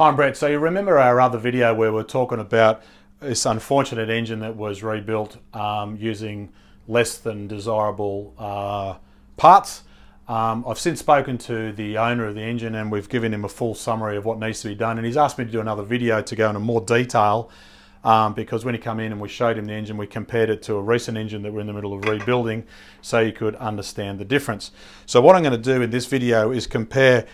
Hi, I'm Brett. So you remember our other video where we're talking about this unfortunate engine that was rebuilt um, using less than desirable uh, parts. Um, I've since spoken to the owner of the engine and we've given him a full summary of what needs to be done and he's asked me to do another video to go into more detail um, because when he came in and we showed him the engine we compared it to a recent engine that we're in the middle of rebuilding so he could understand the difference. So what I'm going to do in this video is compare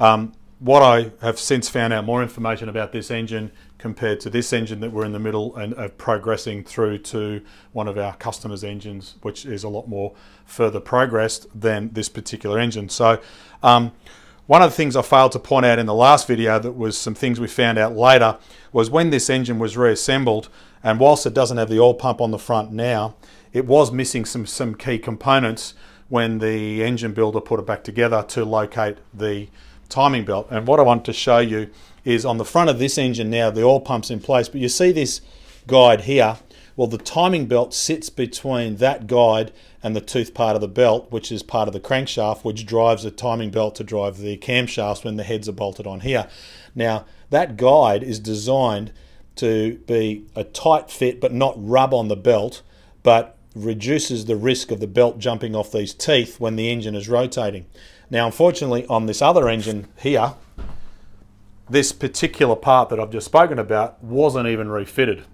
um, what I have since found out more information about this engine compared to this engine that we're in the middle and of progressing through to one of our customers' engines, which is a lot more further progressed than this particular engine. So um, one of the things I failed to point out in the last video that was some things we found out later was when this engine was reassembled and whilst it doesn't have the oil pump on the front now, it was missing some, some key components when the engine builder put it back together to locate the timing belt. And what I want to show you is on the front of this engine now, the oil pump's in place, but you see this guide here. Well, the timing belt sits between that guide and the tooth part of the belt, which is part of the crankshaft, which drives the timing belt to drive the camshafts when the heads are bolted on here. Now, that guide is designed to be a tight fit but not rub on the belt, but reduces the risk of the belt jumping off these teeth when the engine is rotating. Now, unfortunately, on this other engine here, this particular part that I've just spoken about wasn't even refitted.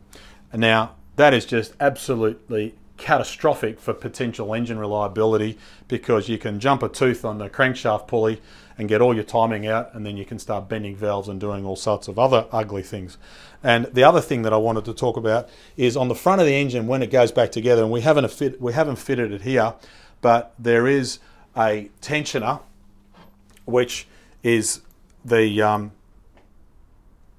And now, that is just absolutely catastrophic for potential engine reliability because you can jump a tooth on the crankshaft pulley and get all your timing out and then you can start bending valves and doing all sorts of other ugly things. And the other thing that I wanted to talk about is on the front of the engine when it goes back together and we haven't fit, we haven't fitted it here but there is a tensioner, which is the um,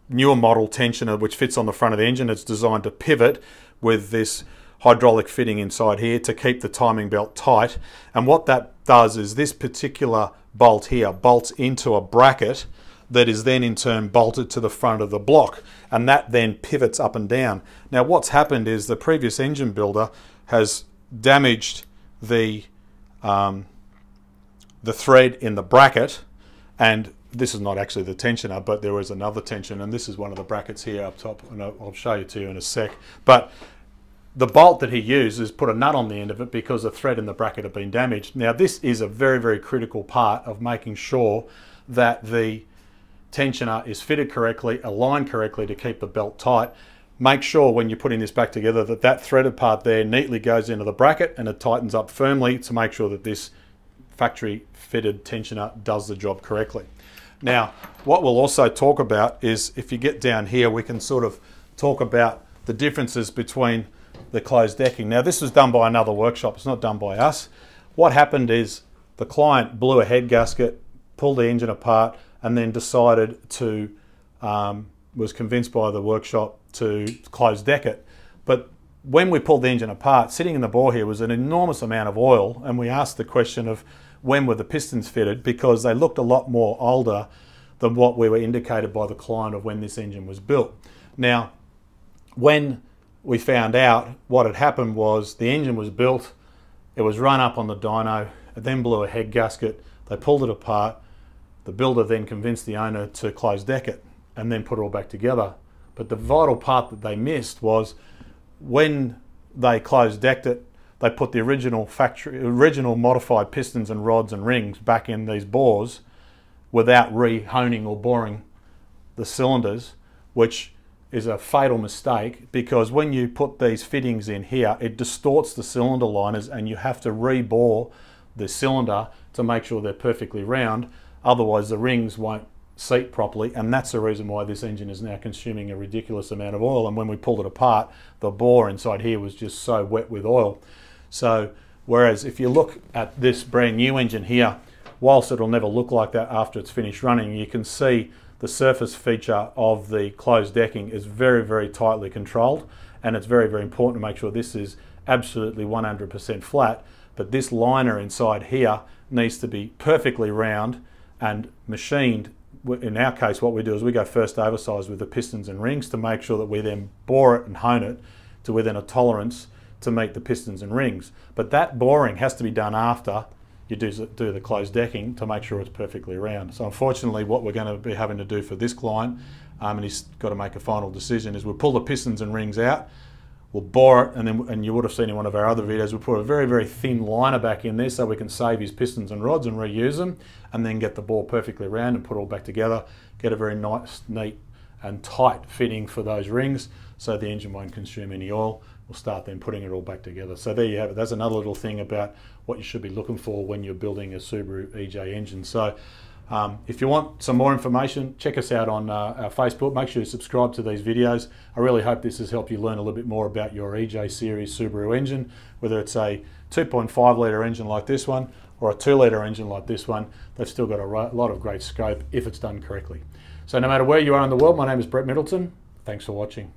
newer model tensioner which fits on the front of the engine. It's designed to pivot with this hydraulic fitting inside here to keep the timing belt tight. And what that does is this particular bolt here bolts into a bracket that is then in turn bolted to the front of the block and that then pivots up and down. Now what's happened is the previous engine builder has damaged the um, the thread in the bracket and this is not actually the tensioner but there is another tension and this is one of the brackets here up top and I'll show you to you in a sec but the bolt that he used is put a nut on the end of it because the thread in the bracket had been damaged. Now this is a very very critical part of making sure that the tensioner is fitted correctly, aligned correctly to keep the belt tight. Make sure when you're putting this back together that that threaded part there neatly goes into the bracket and it tightens up firmly to make sure that this factory fitted tensioner does the job correctly. Now, what we'll also talk about is if you get down here, we can sort of talk about the differences between the closed decking. Now, this was done by another workshop, it's not done by us. What happened is the client blew a head gasket, pulled the engine apart, and then decided to, um, was convinced by the workshop to close deck it. But when we pulled the engine apart, sitting in the bore here was an enormous amount of oil, and we asked the question of when were the pistons fitted because they looked a lot more older than what we were indicated by the client of when this engine was built. Now, when we found out what had happened was the engine was built, it was run up on the dyno, it then blew a head gasket, they pulled it apart, the builder then convinced the owner to close deck it and then put it all back together. But the vital part that they missed was when they closed decked it, they put the original factory, original modified pistons and rods and rings back in these bores without re-honing or boring the cylinders, which is a fatal mistake because when you put these fittings in here, it distorts the cylinder liners and you have to rebore the cylinder to make sure they're perfectly round. Otherwise the rings won't seat properly and that's the reason why this engine is now consuming a ridiculous amount of oil and when we pulled it apart the bore inside here was just so wet with oil so whereas if you look at this brand new engine here whilst it'll never look like that after it's finished running you can see the surface feature of the closed decking is very very tightly controlled. And it's very very important to make sure this is absolutely 100% flat. But this liner inside here needs to be perfectly round and machined. In our case, what we do is we go first oversize with the pistons and rings to make sure that we then bore it and hone it to within a tolerance to meet the pistons and rings. But that boring has to be done after you do, do the closed decking to make sure it's perfectly round. So unfortunately what we're going to be having to do for this client, um, and he's got to make a final decision, is we'll pull the pistons and rings out, we'll bore it, and then and you would have seen in one of our other videos, we'll put a very, very thin liner back in there so we can save his pistons and rods and reuse them, and then get the bore perfectly round and put it all back together, get a very nice, neat and tight fitting for those rings so the engine won't consume any oil we'll start then putting it all back together. So there you have it. That's another little thing about what you should be looking for when you're building a Subaru EJ engine. So um, if you want some more information, check us out on uh, our Facebook. Make sure you subscribe to these videos. I really hope this has helped you learn a little bit more about your EJ series Subaru engine, whether it's a 2.5 litre engine like this one or a 2 litre engine like this one. They've still got a lot of great scope if it's done correctly. So no matter where you are in the world, my name is Brett Middleton. Thanks for watching.